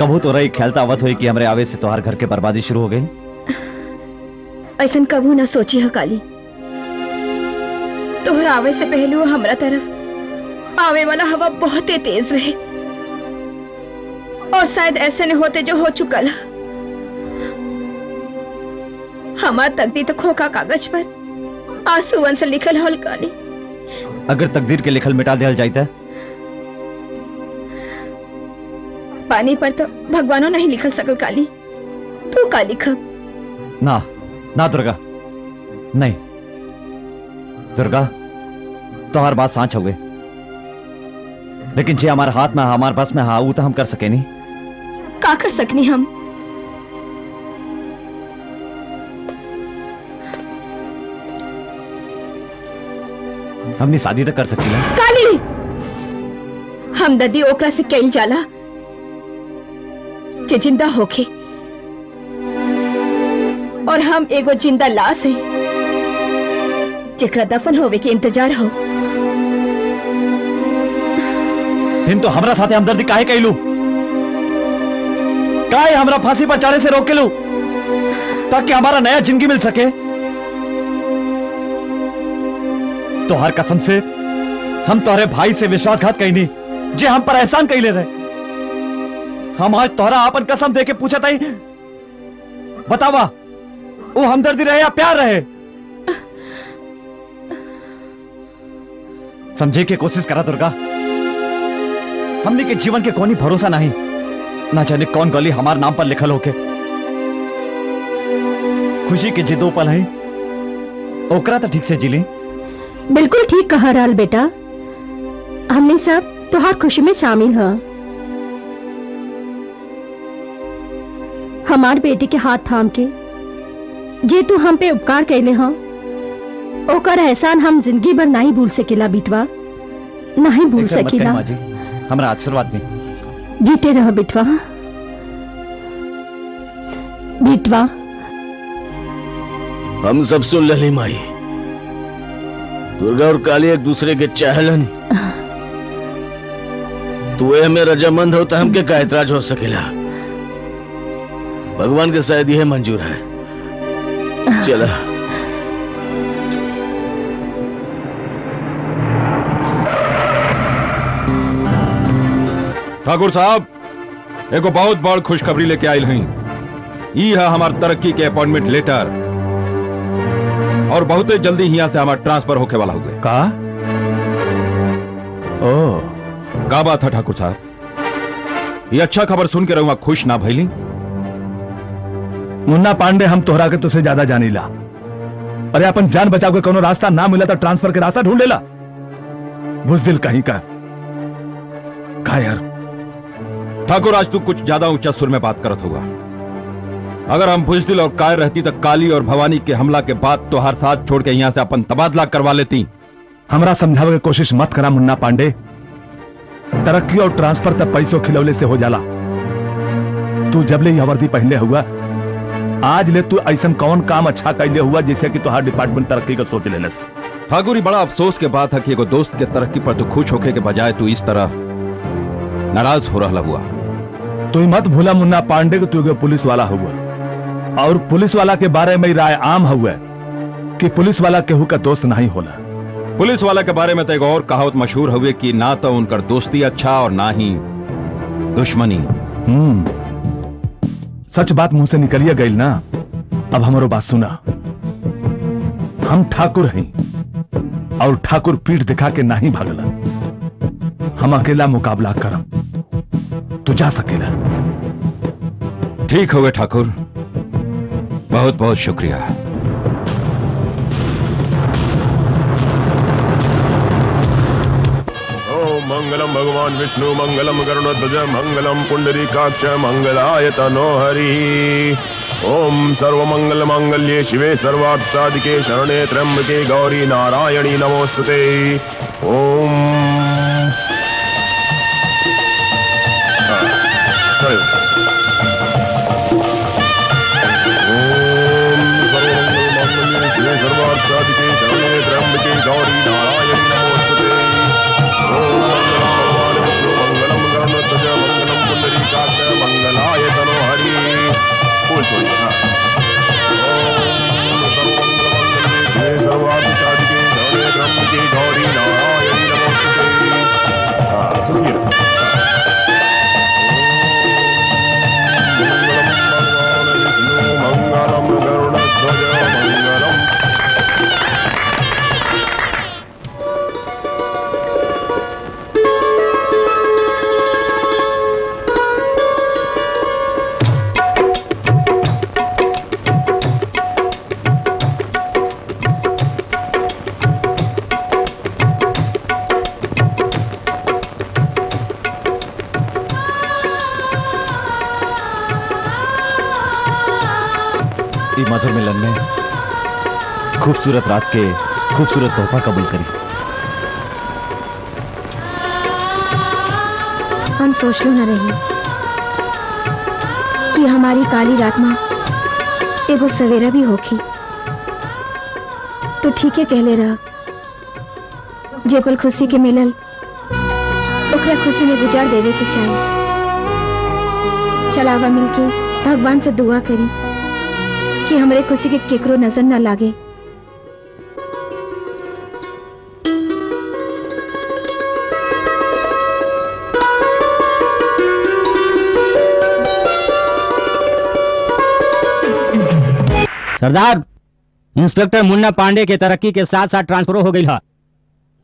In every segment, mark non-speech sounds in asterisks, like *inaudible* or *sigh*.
कबू तो रही ख्यालता आवत हुई कि हमरे आवे से तोहार घर के बर्बादी शुरू हो गई। ऐसन कबू ना सोची है काली। तोहर आवे से पहलू हमरा तरफ़ आवे वाला हवा बहुत ही तेज रहे। और शायद ऐसे नहीं होते जो हो चुकल हमार तकदीर तो खोखा कागज़ पर आंसुअन से लिखल हल काली। अगर तकदीर के लिखल मिटा दिया जाता पानी पर तो भगवानों नहीं लिखल सकल काली। तू का लिखब ना ना दुर्गा। नहीं दुर्गा तोहार बात सांच हो गए लेकिन जे हमारे हाथ में हमारे पास में हा वो तो हम कर सके नहीं। का कर सकनी हम? हमने शादी तो कर सकती ना काली! हमदर्दी ओकरा से कई जाला। जे ज़िंदा होके। और हम एगो ज़िंदा लाश है, जेकरा दफन होवे के इंतज़ार हो। इन तो हमरा साथे हमदर्दी काहे कैलू काहे हमरा फांसी पर चढ़े से रोक लू ताकि हमारा नया ज़िंदगी मिल सके। तो हर कसम से, हम तोहरे भाई से विश्वासघात कहीं नहीं जे हम पर एहसान कही ले रहे। हम आज तोहरा आपन कसम दे के पूछा था बतावा वो हमदर्दी रहे या प्यार रहे? समझे की कोशिश करा दुर्गा। हमने के जीवन के कौन भरोसा नहीं। ना जाने कौन गली हमारे नाम पर लिखल होके। खुशी के जिदो पल है। ओकरा तो ठीक से जिली। बिल्कुल ठीक कहा राल बेटा। हमने सब तुहार खुशी में शामिल है। हमार बेटी के हाथ थाम के। जे तू हम पे उपकार कैले हो। ओकर एहसान हम ज़िंदगी भर नहीं भूल सकेला बिटवा। नहीं भूल सकेला। हमारा आशीर्वाद नहीं जीते रहो बिटवा। बिटवा। हम सब सुन लली माई। दुर्गा और काली एक दूसरे के चाहलन। *laughs* तू हमें रजामंद हो तो हमके का एतराज़ हो सकेला। भगवान के शायद यह मंजूर है। चला। ठाकुर साहब एगो बहुत बड़ खुशखबरी लेके आयल हई। ई है हमार तरक्की के अपॉइंटमेंट लेटर। और बहुत जल्दी यहाँ से हमार ट्रांसफ़र होके वाला हो गए का? ओ। का बात है ठाकुर साहब? ये अच्छा खबर सुन के रहूँगा खुश ना भैली मुन्ना पांडे हम तोहरा के तुझसे ज़्यादा जानीला अरे अपन जान बचाव के कोनो रास्ता ना मिला तो ट्रांसफ़र के रास्ता ढूंढ लेला। बुजदिल कहीं का। का यार ठाकुर आज तू कुछ ज़्यादा ऊँचा सुर में बात करत होगा। अगर हम बुजदिल और काय रहती तो काली और भवानी के हमला के बाद तो हर साथ छोड़ के यहाँ से अपन तबादला करवा लेती। हमरा समझावे की कोशिश मत करा मुन्ना पांडे। तरक्की और ट्रांसफ़र तब पैसों खिलौले से हो जाला। तू जब ले यह वर्दी पहनले हुआ आज ले तू ऐसा कौन काम अच्छा कैले हुआ जैसे कि तुहार डिपार्टमेंट तरक्की का सोच लेने ठाकुर बड़ा अफसोस के बात है कि एगो दोस्त के तरक्की पर तू खुश होके के बजाय तू इस तरह नाराज़ हो रहा हुआ। तू मत भूला मुन्ना पांडे को तू एगो पुलिस वाला हुआ। और पुलिस वाला के बारे में राय आम हुआ कि पुलिस वाला केहू का दोस्त नहीं होला। पुलिस वाला के बारे में तो एक और कहावत मशहूर हुए कि ना तो उनकर दोस्ती अच्छा और ना ही दुश्मनी। हम्म। सच बात मुँह से निकलिया गई ना अब हमारो बात सुना। हम ठाकुर हैं, और ठाकुर पीठ दिखा के नहीं भागला। हम अकेला मुकाबला करम, तू जा सकेला। ठीक हो गए ठाकुर। बहुत बहुत शुक्रिया। भगवान् विष्णु मङ्गलं गरुणध्वज करुणध्वजमङ्गलं पुण्डरीकाक्ष मङ्गलाय तनोहरिः ॐ सर्वमङ्गलमाङ्गल्ये शिवे सर्वात्सादिके शरणे त्र्यम्बके गौरी नारायणी नमोस्तु ते। ॐ खूबसूरत रात के खूबसूरत तोहफा कबूल करी। हम सोच लो न रही कि हमारी काली रात में एगो सवेरा भी होखी। तो ठीक है कहले रह जे पल खुशी के मिलल ओकरा खुशी में गुजार देवे के चाहिए चलावा मिलके भगवान से दुआ करी कि हमरे खुशी के केकरो नज़र न लागे। सरदार, इंस्पेक्टर मुन्ना पांडे के तरक्की के साथ साथ ट्रांसफ़र हो गई है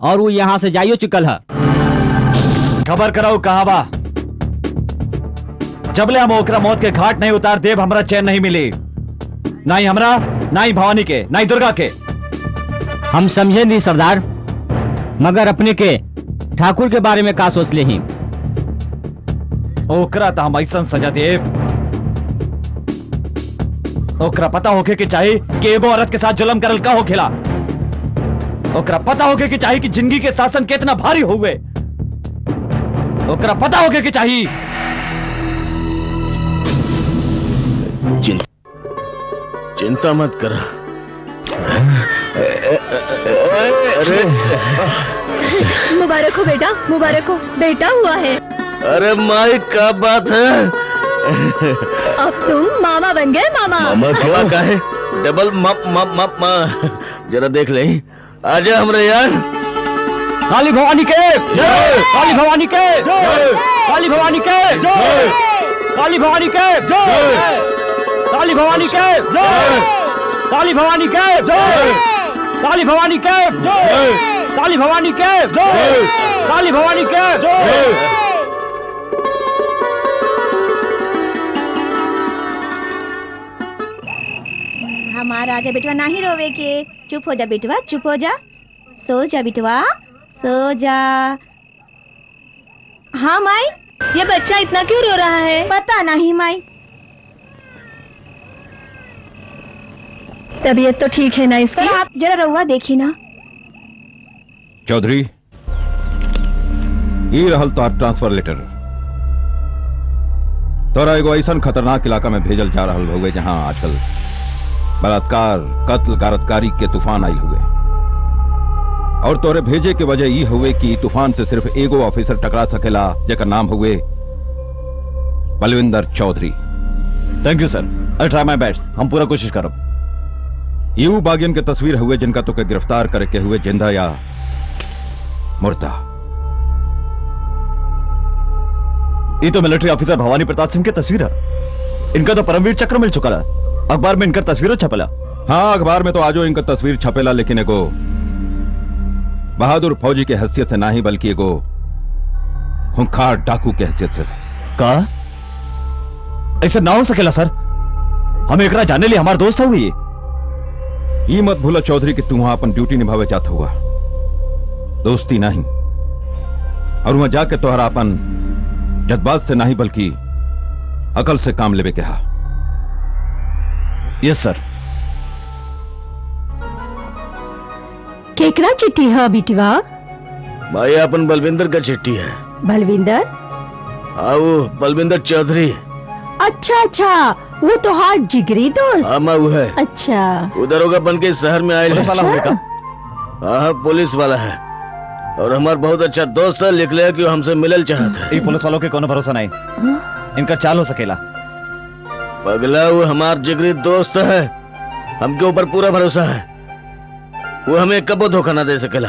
और वो यहाँ से जाइयो चुकल है। खबर कराओ कहा बा जबले हम ओकरा मौत के घाट नहीं उतार, देव हमरा चैन नहीं मिली। ना ही हमरा, ना ही भवानी के, ना ही दुर्गा के। हम समझे नहीं सरदार, मगर अपने के, ठाकुर के बारे में का सोच ले ही। ओकरा तो हम ऐसा सजा देव। ओकरा पता होके कि चाहे कि एगो औरत के साथ जुलम करल का हो खेला। ओकरा पता होके कि चाहे कि ज़िंदगी के शासन कितना भारी हुए ओकरा पता होके कि चाहिए चिं, चिंता मत कर। अरे मुबारक हो बेटा मुबारक हो। बेटा हुआ है। अरे माई क्या बात है? अब तुम मामा बन गए मामा। मामा क्या? का है। डबल मप मप मप मा जरा देख ले। आजा हमरे यार। काली भवानी के काली भवानी के काली भवानी के काली भवानी के काली भवानी के काली भवानी के काली भवानी के काली भवानी के काली भवानी के हमारा राजा बेटवा, नहीं रोवे के। चुप हो जा बेटवा, चुप हो जा। सो जा बेटवा, सो जा। हाँ माई? ये बच्चा इतना क्यों रो रहा है? पता नहीं, माई। तबीयत तो ठीक है ना इसकी? आप जरा रहुआ देखी ना। चौधरी ई रहल तो ट्रांसफ़र लेटर। तोरा एगो ऐसा खतरनाक इलाका में भेजल जा रहा हुए जहाँ आजकल बलात्कार कत्ल गारतकारी के तूफ़ान आई हुए। और तोरे भेजे के वजह ई हुए कि तूफ़ान से सिर्फ़ एगो ऑफिसर टकरा सकेला जेकर नाम हुए Balwinder Chaudhary. Thank you sir I try my best हम पूरा कोशिश करब यू बागियन के तस्वीर हुए जिनका तो के गिरफ़्तार करके हुए ज़िंदा या मुर्दा। ये तो मिलिट्री ऑफिसर भवानी प्रताप सिंह की तस्वीर है। इनका तो परमवीर चक्र मिल चुका है। अखबार में इनका तस्वीर छपेला? हाँ अखबार में तो आजो इनका तस्वीर, छपेला, लेकिन एगो बहादुर फौजी के हैसियत से नहीं बल्कि एगो हुंखार डाकू के हैसियत से। का? ऐसा ना हो सकेला, सर। हम एकरा जाने लिए, हमारे दोस्त हुई ई मत भूला चौधरी कि तू वहाँ अपन ड्यूटी निभावे जात हुआ। दोस्ती नहीं। और वहाँ जाके तोहरा अपन जज्बात से नहीं बल्कि अकल से काम लेवे के हा। यस सर केकरा चिट्ठी है बिटवा भाई अपन बलविंदर का चिट्ठी है। बलविंदर? आओ बलविंदर चौधरी। अच्छा अच्छा वो तो हाथ जिगरी दोस्त। हाँ वो है। अच्छा। उधर होगा बन के शहर में आए। पुलिस वाला होने का हाँ हाँ पुलिस वाला है। और हमारा बहुत अच्छा दोस्त है लिख लिया कि वो हमसे मिलल चाहत है। पुलिस वालों के कोनो भरोसा नहीं? इनका चाल हो सकेला। पगला वो हमार जिगरी दोस्त है। हमके ऊपर पूरा भरोसा है। वो हमें कबो धोखा ना दे सकेला।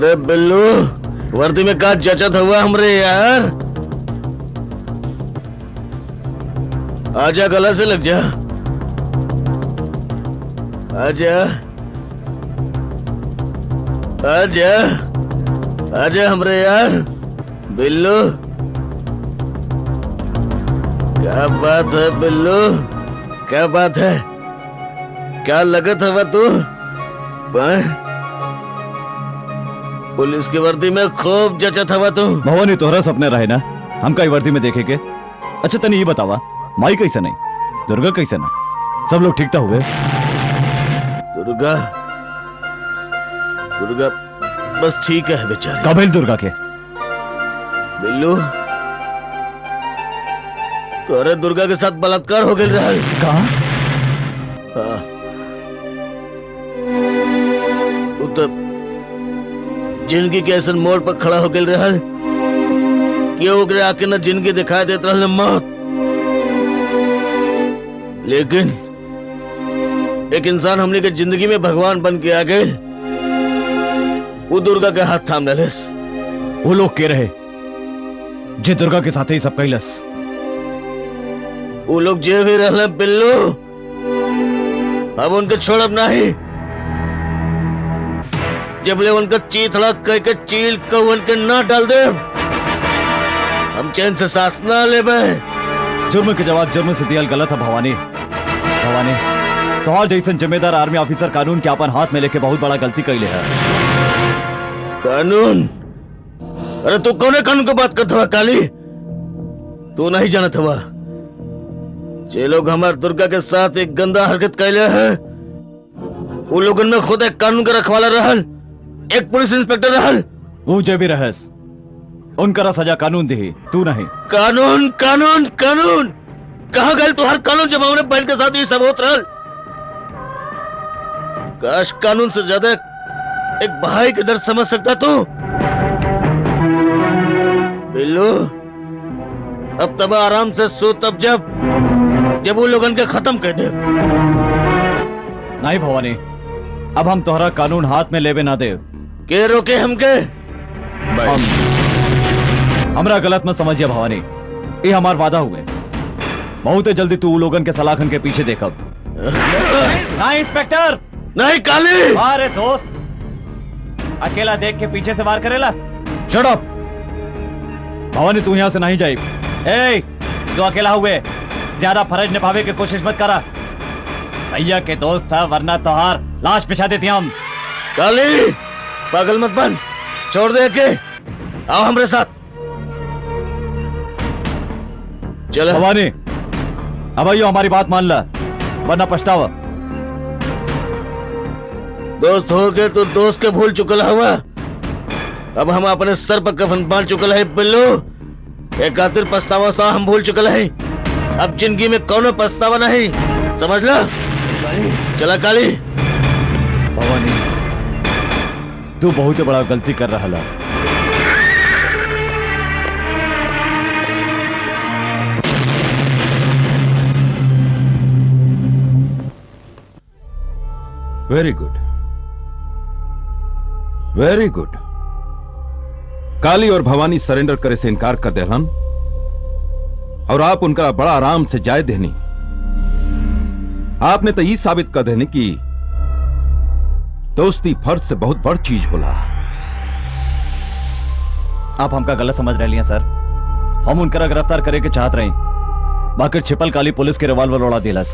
अरे बिल्लू, वर्दी में का जचत हुआ हमरे यार। आजा गला से लग जा। आजा आजा आजा हमरे यार, बिल्लू। क्या बात है बिल्लू, क्या बात है? क्या लगत है तू? हैं? पुलिस की वर्दी में खूब जचत हवा तू। भवानी तोहरा सपने रहे ना? हम कई वर्दी में देखे के अच्छा तने ये बतावा माई कैसे नहीं? दुर्गा कैसे ना? सब लोग ठीक था हुए? दुर्गा दुर्गा बस ठीक है बेचारी। कबिल दुर्गा के? बिल्लू तोरे दुर्गा के साथ बलात्कार हो गया रहा कहा? हाँ। तो ज़िंदगी के ऐसे मोड़ पर खड़ा हो गया रहा कि ओकरे आके न ज़िंदगी दिखाई देत रहल मौत। लेकिन एक इंसान हमने के ज़िंदगी में भगवान बन के आ गए वो दुर्गा के हाथ थाम लेस। वो लोग के रहे जे दुर्गा के साथ ही सब कैलस वो लोग जे भी रहले बिल्लू। अब उनके छोड़ छोड़ब नहीं। जब ले उनका चीथड़ा कह के चील को उनके ना डाल दे हम चैन से सांस ना ले जुर्म के जवाब जुर्म से दियल गलत है भवानी। भवानी तोहर जैसन जिम्मेदार आर्मी ऑफिसर कानून के अपन हाथ में लेके बहुत बड़ा गलती कैले है। कानून? अरे तू कौन कानून की बात करता हुआ काली? तू नहीं जानत हुआ। जे लोग हमारे दुर्गा के साथ एक गंदा हरकत कैले हैं वो लोगन में खुद एक कानून का रखवाला रहल। एक पुलिस इंस्पेक्टर रहल। वो जे भी रहस उनकरा सजा कानून दी तू नहीं। कानून कानून कानून। कहा गए तुहार कानून जब हमने बहन के साथ ये सब होत रहल? काश कानून से ज़्यादा एक भाई के दर्द समझ सकता तू? बिल्लू अब तब आराम से सो तब जब जब वो लोगन के खत्म कर दे। नहीं भवानी अब हम तोहरा कानून हाथ में लेवे ना दे के रोके हमके? हम। हमरा गलत मत समझिए भवानी। ये हमार वादा हुए बहुत ही जल्दी तू लोगन के सलाखन के पीछे देखब। ना इंस्पेक्टर। नहीं काली। अरे दोस्त अकेला देख के पीछे से वार करेला? शट भवानी तू यहाँ से नहीं जाए ए तू अकेला हुए ज़्यादा फ़र्ज़ निभावे की कोशिश मत करा। भैया के दोस्त था वरना तोहार लाश पिछा देती हम। काली। पागल मत बन। छोड़ दे के आओ हमारे साथ। चलो। भवानी अब आइयो हमारी बात मान ला। वरना पछतावा। दोस्त हो के तो दोस्त के भूल चुकल हुआ। अब हम अपने सर पर कफन बाँध चुकल है बिल्लू। एक खातिर पछतावा सा हम भूल चुकल है। अब ज़िंदगी में कोनो पछतावा नहीं। समझ लो चला काली। तू बहुत बड़ा गलती कर रहा ला very good very good Kali और भवानी सरेंडर करे से इनकार कर देहलन और आप उनका बड़ा आराम से जाय देनी आपने तो ये साबित कर देने की दोस्ती फ़र्ज़ से बहुत बड़ चीज़ होला। आप हमका गलत समझ रहे हैं सर। हम उनका गिरफ़्तार करे के चाहत रहे। बाकी छिपल काली पुलिस के रिवाल्वर उड़ा दिलस।